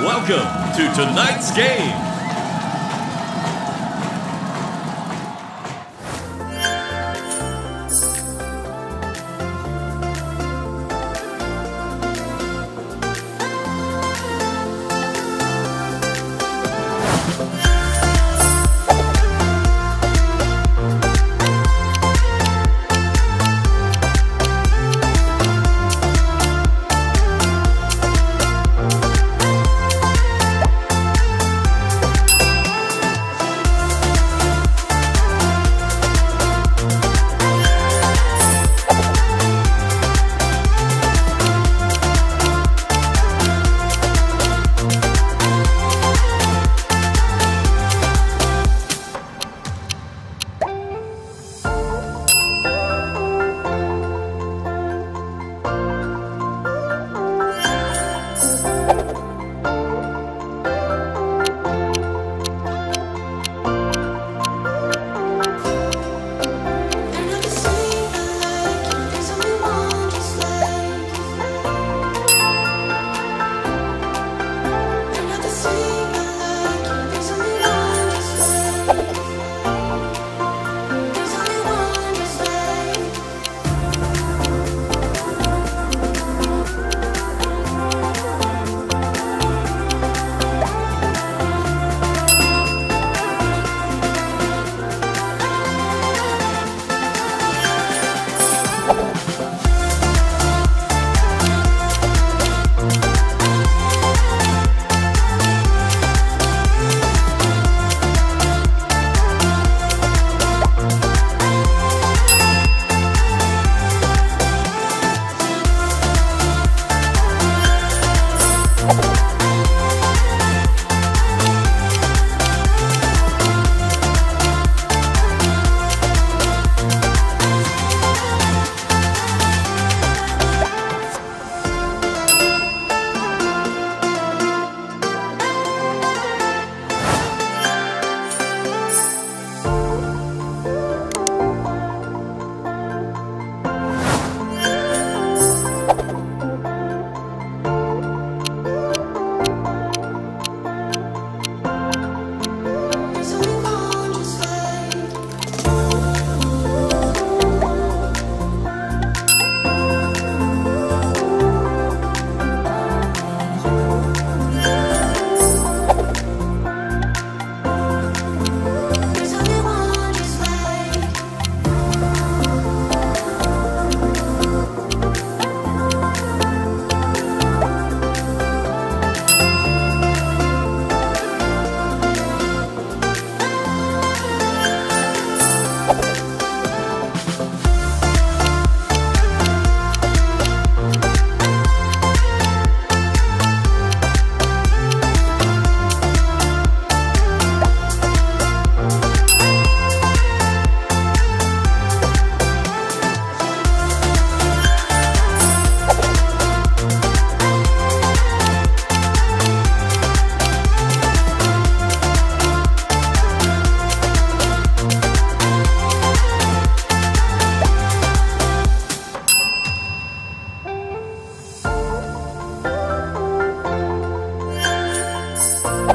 Welcome to tonight's game.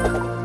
you.